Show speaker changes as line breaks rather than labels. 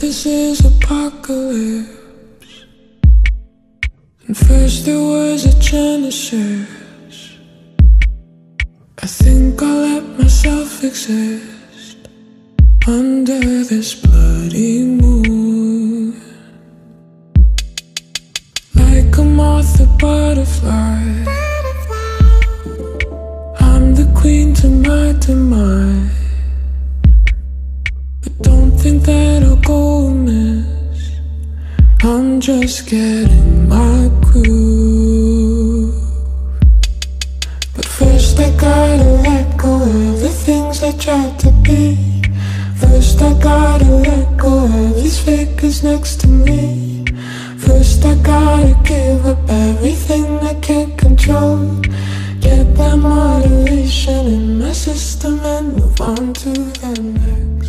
this is apocalypse. And first there was a genesis. I think I'll let myself exist under this bloody moon. Like a moth, a butterfly. I'm the queen to my demise. Don't think that I'll go miss. I'm just getting my groove. But first I gotta let go of the things I tried to be. First I gotta let go of these figures next to me. First I gotta give up everything I can't control. Get that moderation in my system and move on to the next.